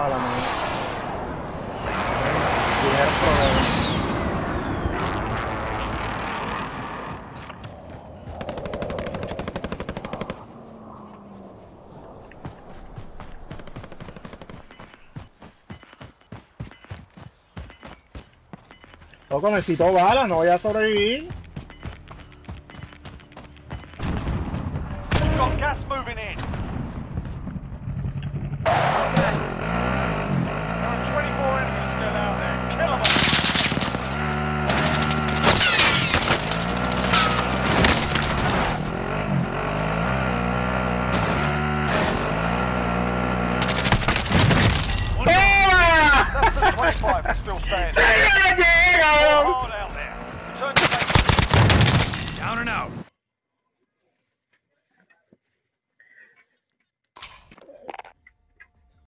problema. Loco, necesito balas, no voy a sobrevivir. Got gas moving in. Still standing.